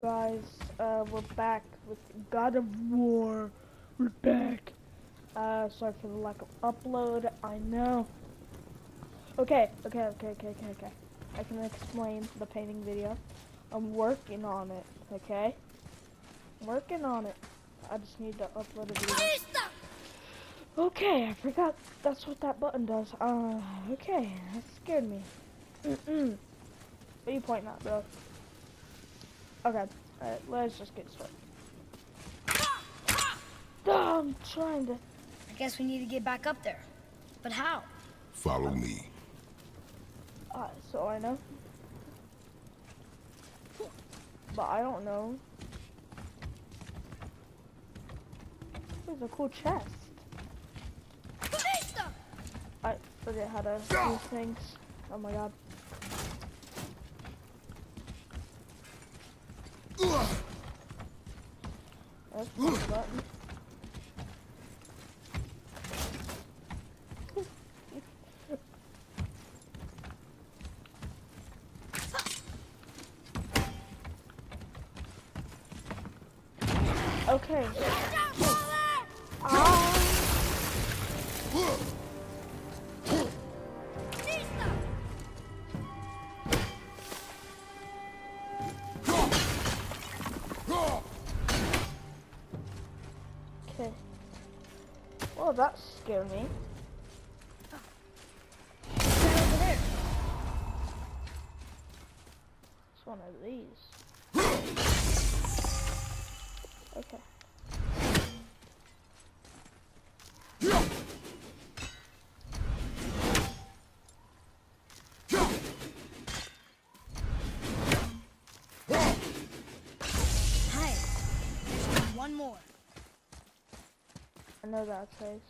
guys, uh, we're back with God of War. We're back. Uh, sorry for the lack of upload. I know. Okay, okay, okay, okay, okay, okay. I can explain the painting video. I'm working on it. Okay. Working on it. I just need to upload a video. Okay, I forgot. That's what that button does. Uh, okay, that scared me. Mm-mm. What are you pointing at, bro? Okay, alright, let's just get started. Oh, I'm trying to. I guess we need to get back up there. But how? Follow me. Uh, so I know. But I don't know. There's a cool chest. I forget how to do things. Oh my god. That's Well, that scared me. It's one of these. Okay. One more. I know that place.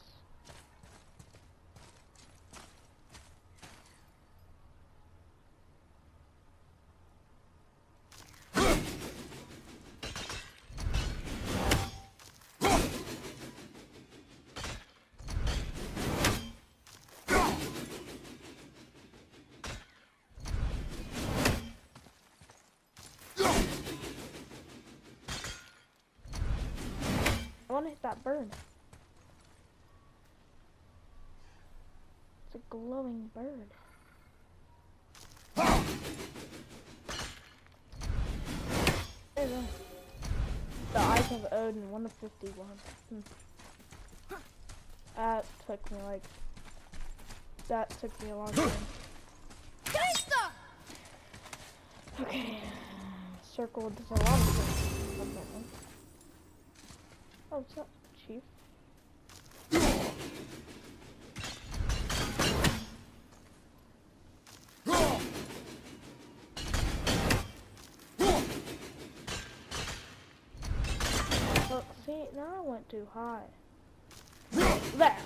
I want to hit that bird. It's a glowing bird. There you go. The Eyes of Odin, 1 of 51. Hmm. That took me like... That took me a long time. Okay. Circle does a lot of things. Oh, what's up, Chief? Look, see, now I went too high. There!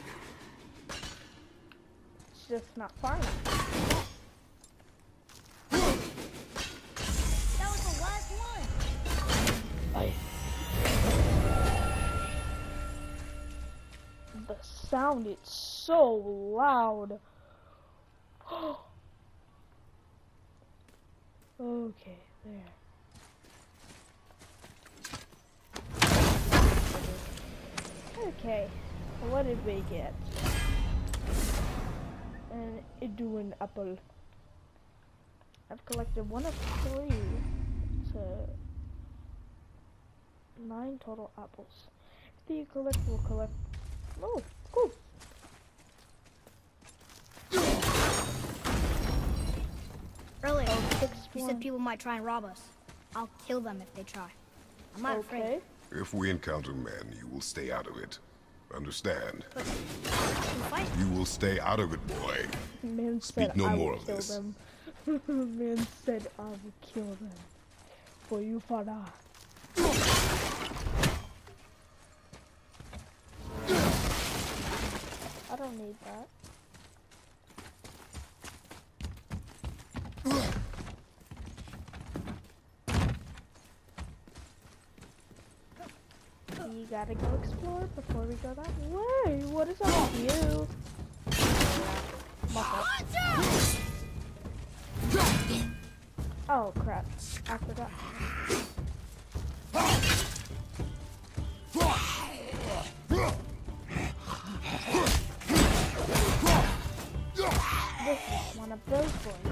It's just not far enough. That was the last one. The sound is so loud. okay, there. Okay, what did we get? An Idunn apple. I've collected one of three to nine total apples. If you collect, we'll collect Oh, cool. Earlier, oh, Six you one. said people might try and rob us. I'll kill them if they try. I'm not okay. afraid. If we encounter men, you will stay out of it. Understand? But. You will stay out of it, boy. Man Speak said no I more will of kill this. them. Man said I will kill them. For you, father. I don't need that. gotta go explore before we go that way. What is all with you? Oh crap. I forgot. This is one of those boys.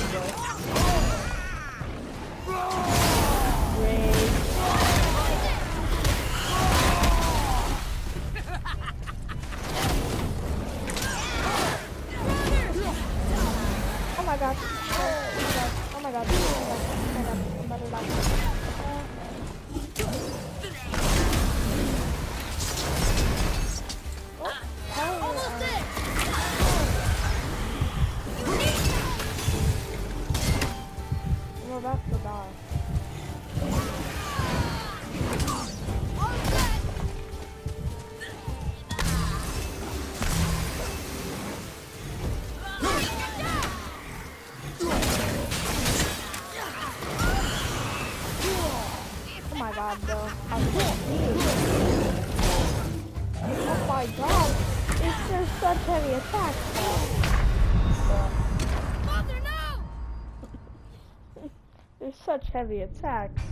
such heavy attacks.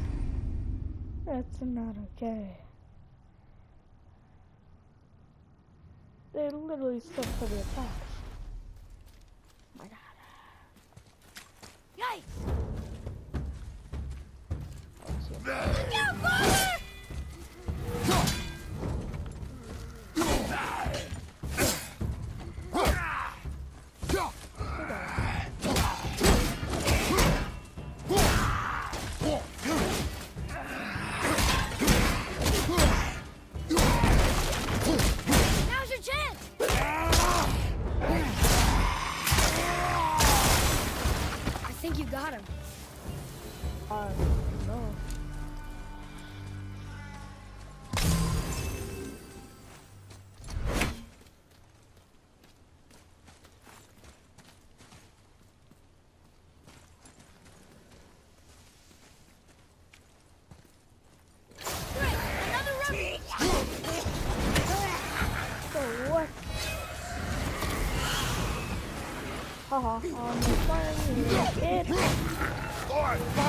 That's not okay. They literally such heavy attacks. 學校冇乜嘢嘅。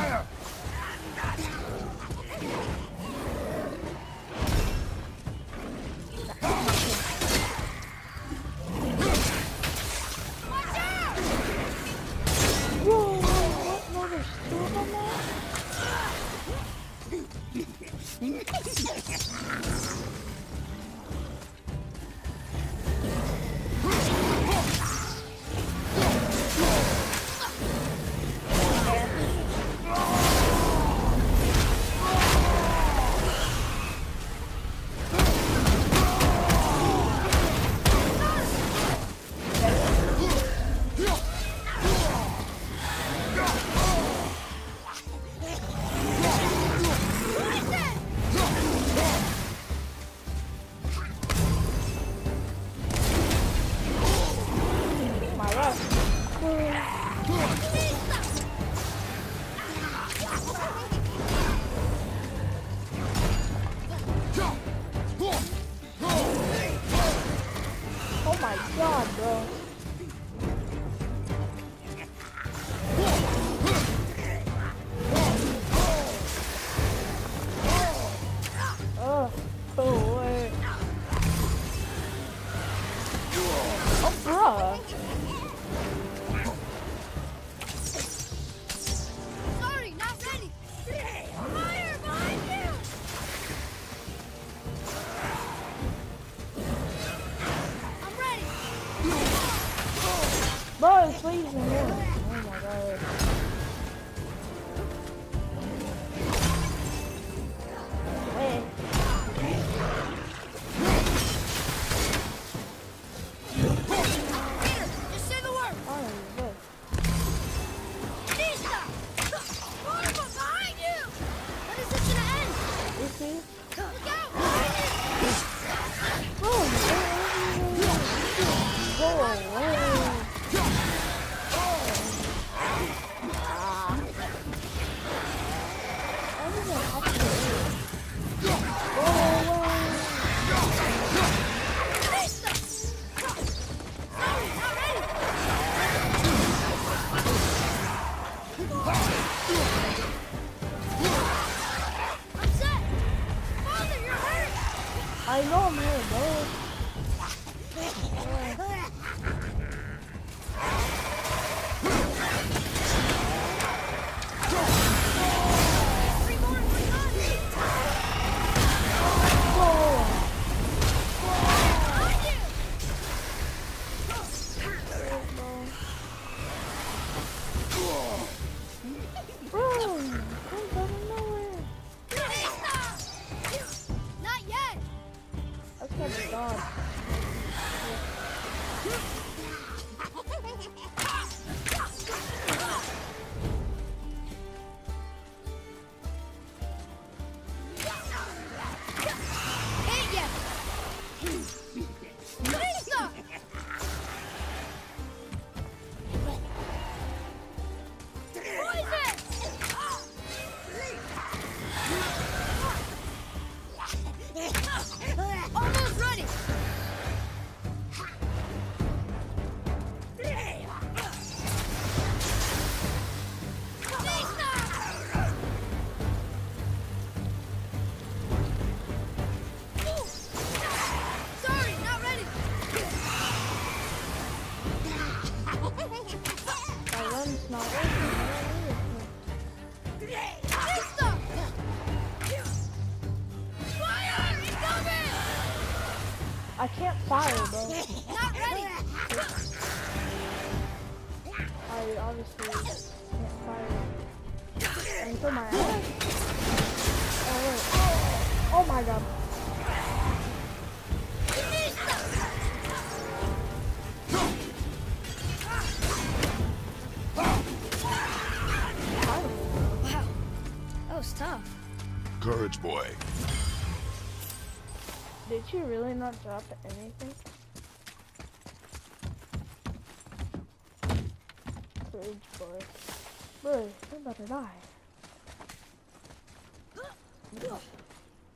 Kind of dog. I can't fire, bro. Not ready. I obviously can't fire. And for my ass. Oh wait. Oh, oh my god. Wow, that was tough. Courage, boy. Did you really not drop anything? Courage, boy. Bro, you're about to die.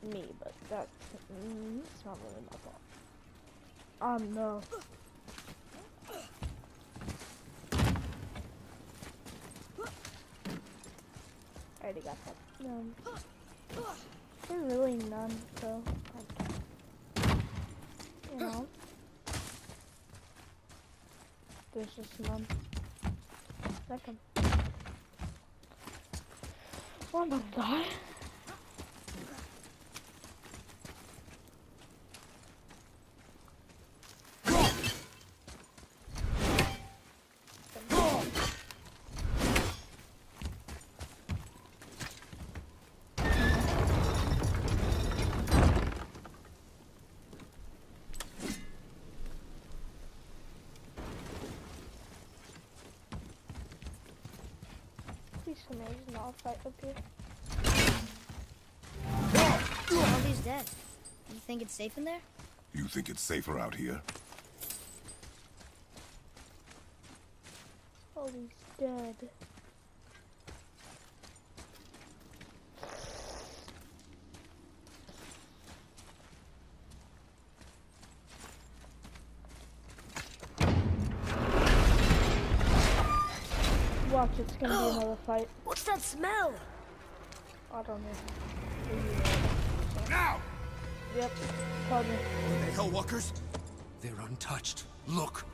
Me, but that's mm, it's not really my fault. Um, no. I already got that. Um, there's really none, so I know. There's just none. Second. Well, I'm about to die. Please tell not fight up here. Aldy's dead. You think it's safe in there? You think it's safer out here? Oh, he's dead. Watch, it's gonna be another fight. What's that smell? I don't know. Now! Yep, told me. The Hellwalkers? They're untouched. Look!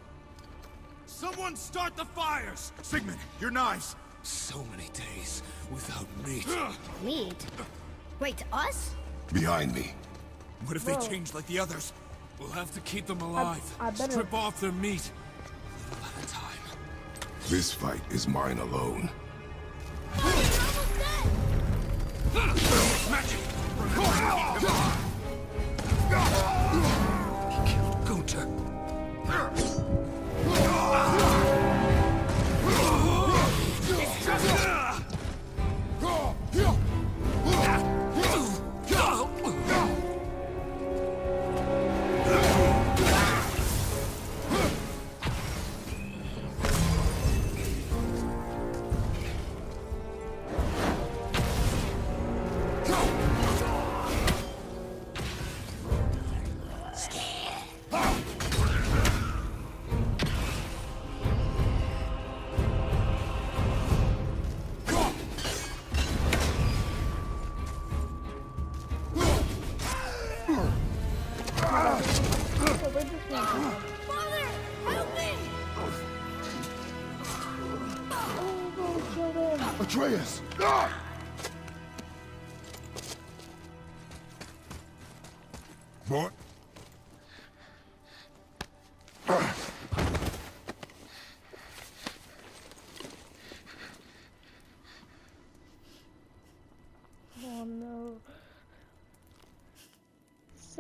Someone start the fires! Sigmund, your knives! So many days without meat. Meat? Wait, us? Behind me. What if they change like the others? We'll have to keep them alive. I better- Strip off their meat. This fight is mine alone.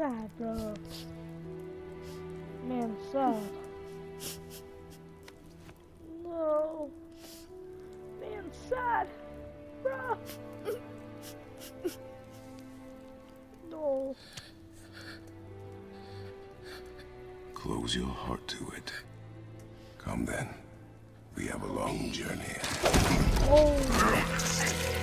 Sad, bro. Man, sad. No. Man, sad. Bro. no. Close your heart to it. Come then. We have a long journey. Oh.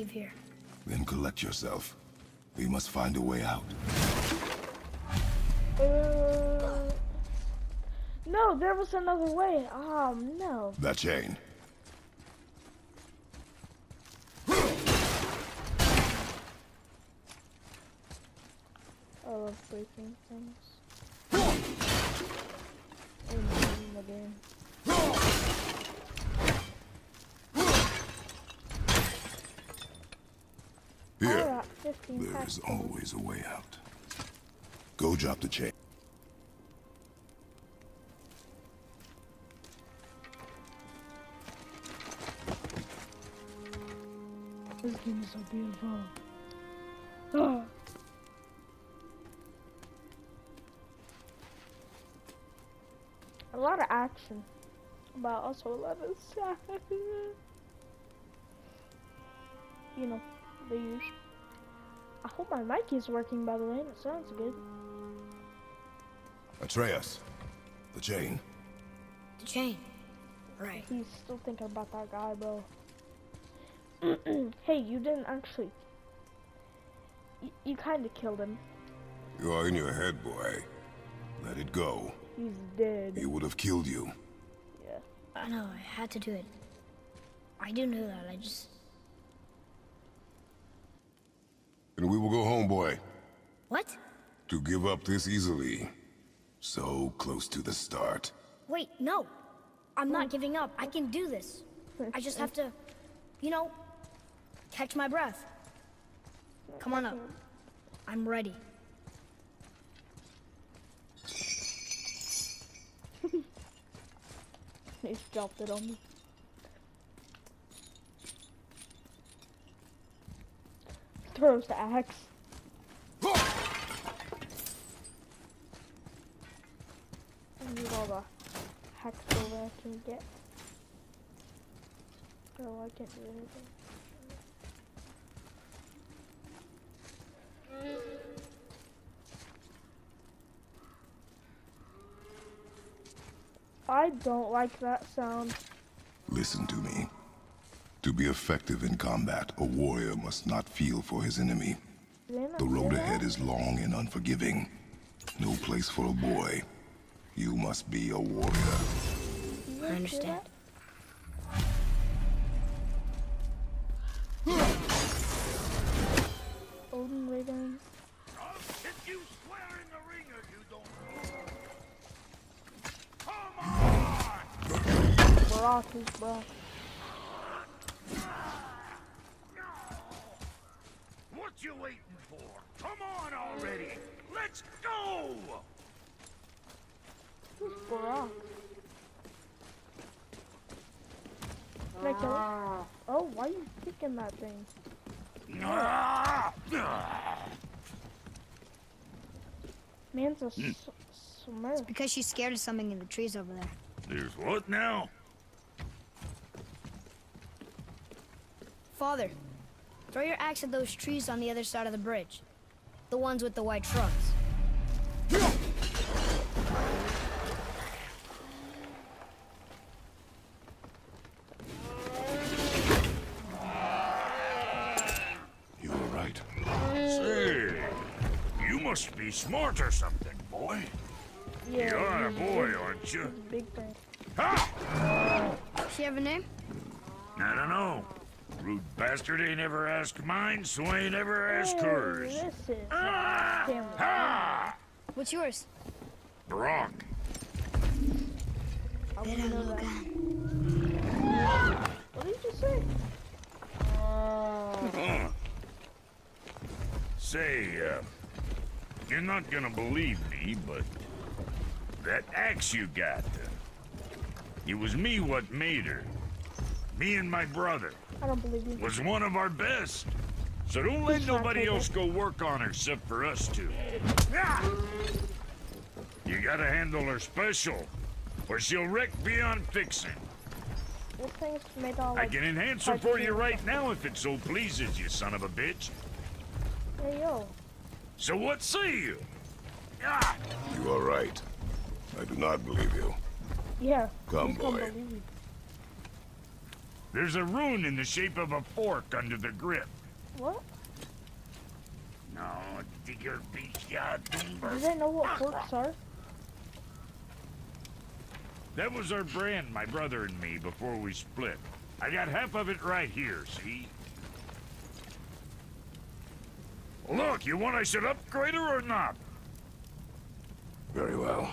Leave here. Then collect yourself. We must find a way out. Uh, no, there was another way. Um, no. That chain. I love breaking things. In in the game. Here. Alright, 15 There packs. is always a way out. Go drop the chain. This game is so beautiful. A lot of action, but also a lot of sad. You know, the use. I hope my mic is working by the way, it sounds good. Atreus. The chain. The chain. Right. He's still thinking about that guy, bro. hey, you didn't actually. You, you kind of killed him. You are in your head, boy. Let it go. He's dead. He would have killed you. Yeah. I know, I had to do it. I do know that, I just... And we will go home, boy. What? To give up this easily. So close to the start. Wait, no. I'm not hmm. giving up. I can do this. I just have to, you know, catch my breath. Come on up. I'm ready. He's dropped it on me. Throws the axe. I need all the hacks over I can get. Oh, I can't do anything. I don't like that sound. Listen to me. To be effective in combat, a warrior must not feel for his enemy. Did they not The road ahead is long and unforgiving. No place for a boy. You must be a warrior. Did you guys I hear understand. that? Odin Raiden. I'll hit you square in the ring if you don't move. Come on! Brok is Brok. What you waiting for? Come on already! Let's go! Who's Brok? Can I kill it? Oh, why are you kicking that thing? Man's a hmm. s- smurf. Because she's scared of something in the trees over there. There's what now? Father, throw your axe at those trees on the other side of the bridge. The ones with the white trunks. You were right. Say, you must be smart or something, boy. Yeah, You're a boy, big- aren't you? he's a Big thing. Ha! She have a name? I don't know. Rude bastard ain't ever asked mine, so I ain't ever asked Hey, hers. This is Ah! Ha! What's yours? Brok. I wouldn't know that. What did you say? Huh. Say, uh, you're not gonna believe me, but that axe you got, it was me what made her. Me and my brother I don't believe you. was one of our best. So don't let nobody else go work on her except for us two. Ah! You gotta handle her special, or she'll wreck beyond fixing. This thing's made all like, I can enhance her for you right now if it so pleases you, son of a bitch. Hey yo, So what say you? Ah! You are right. I do not believe you. yeah. Come, boy. believe. There's a rune in the shape of a fork under the grip. What? No, digger beach ya Do timber. they know what forks are? That was our brand, my brother and me, before we split. I got half of it right here, see? Look, you want I should upgrade her or not? Very well.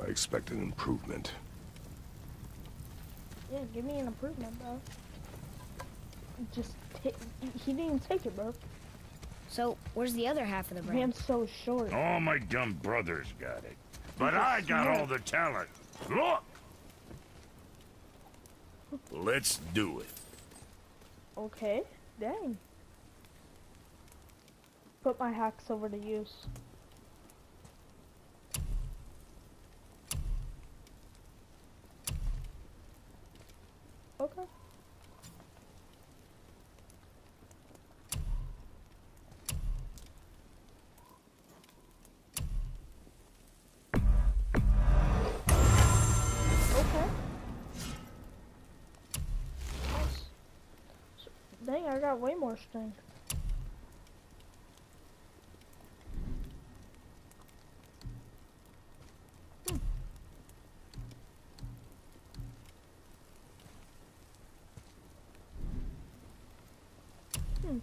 I expect an improvement. Yeah, give me an improvement, bro. Just. He didn't even take it, bro. So, where's the other half of the brand? Man's so short. All my dumb brothers got it. But I got all the talent. Look! Let's do it. Okay, dang. Put my Hacksilver to use. Okay. Dang, I got way more strength. Hmm. Hmm.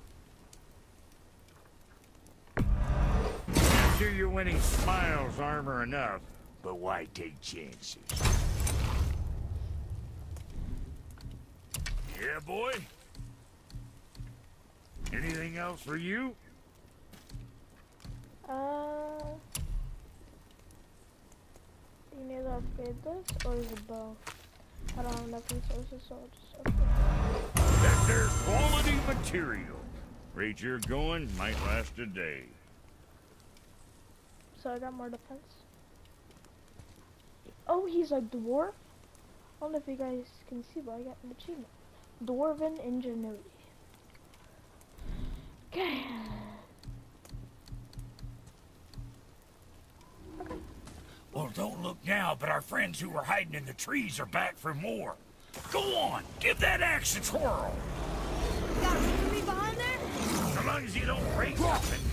Sure you're winning smiles armor enough, but why take chances? Yeah, boy? Anything else for you? Uh, you need to upgrade this or the bow. I don't have enough resources, so I'll just upgrade. That there's quality material. Rate you're going might last a day. So I got more defense. Oh, he's a dwarf. I don't know if you guys can see, but I got an achievement. Dwarven ingenuity. Okay. Well, don't look now, but our friends who were hiding in the trees are back for more. Go on, give that axe a twirl. Got a for behind there? So long as you don't break nothing.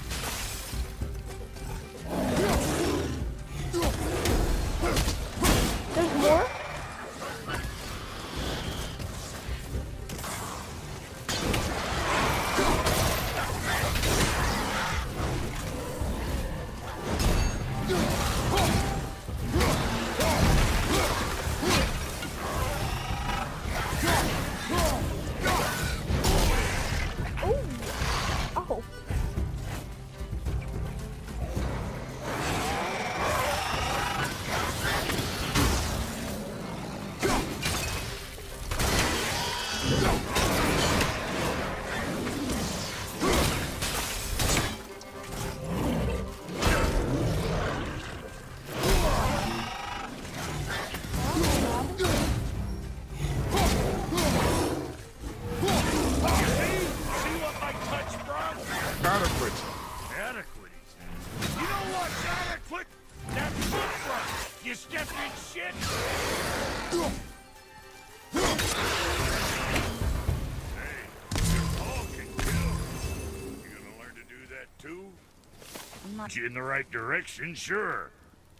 Not- You in the right direction, sure.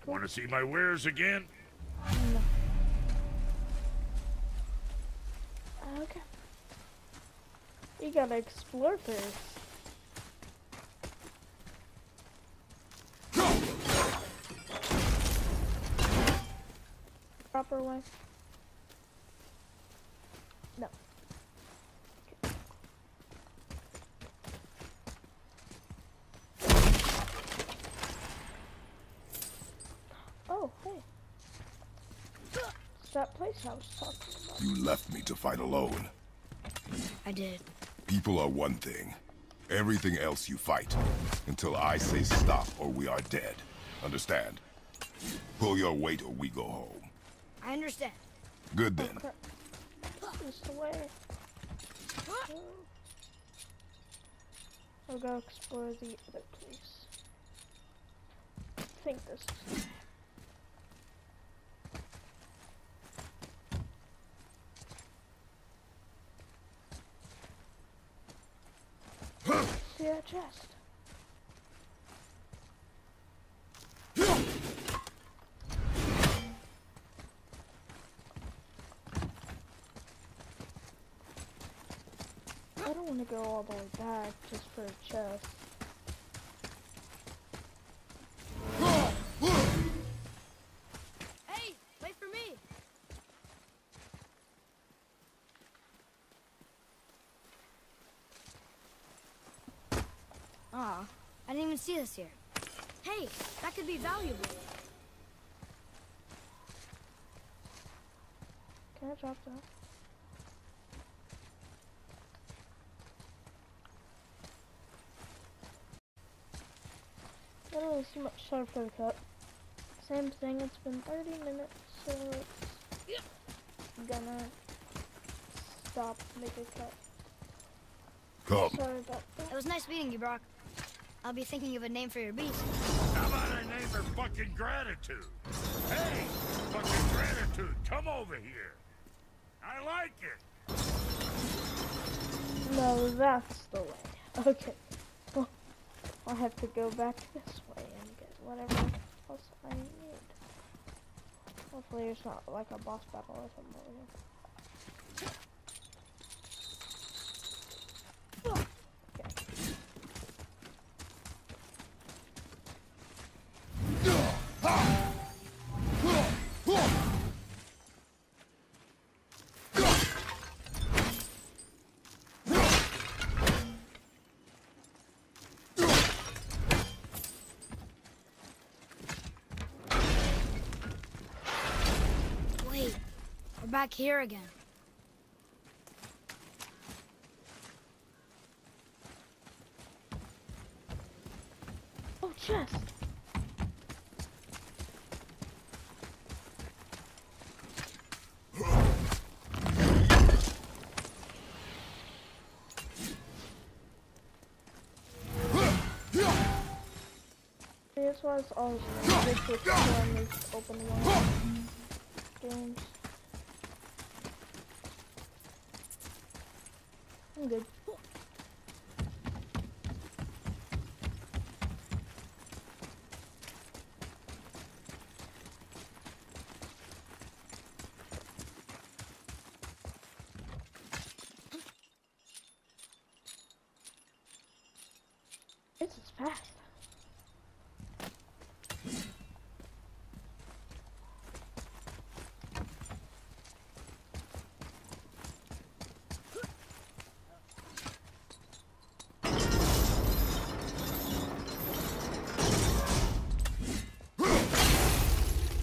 Want to see my wares again? Okay. You gotta explore first. Proper way. No. Okay. Oh, hey. It's that place I was talking about. You left me to fight alone. I did. People are one thing. Everything else you fight. Until I say stop or we are dead. Understand? Pull your weight or we go home. I understand. Good then. Crap. This is the way. I'll go explore the other place. I think this that chest? I don't want to go all the way back just for a chest. Hey, wait for me. Aw, I didn't even see this here. Hey, that could be valuable. Can I drop that? I don't really see much sorry for the cut. Same thing, it's been 30 minutes, so it's gonna stop, make a cut. Come. Sorry about that. It was nice meeting you, Brok. I'll be thinking of a name for your beast. How about a name for fucking gratitude? Hey, fucking gratitude, come over here. I like it. No, that's the way. Okay. Well, I'll have to go back this way and get whatever else I need. Hopefully it's not like a boss battle or something. Okay. Wait, we're back here again. Oh, chest! Open world games. I'm good. This is fast.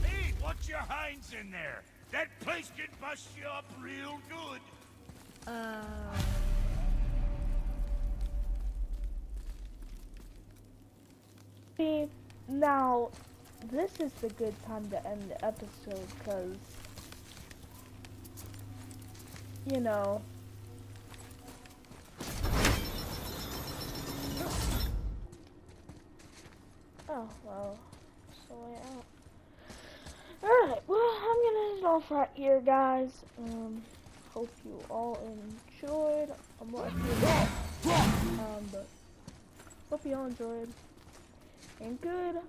Hey, watch in there. That place can bust you up real good. Uh, See, now, this is the good time to end the episode, because, you know, oh, well, the way out. Alright, well, I'm gonna end it off right here, guys. Um, hope you all enjoyed. I'm watching um, but hope you all enjoyed and goodbye.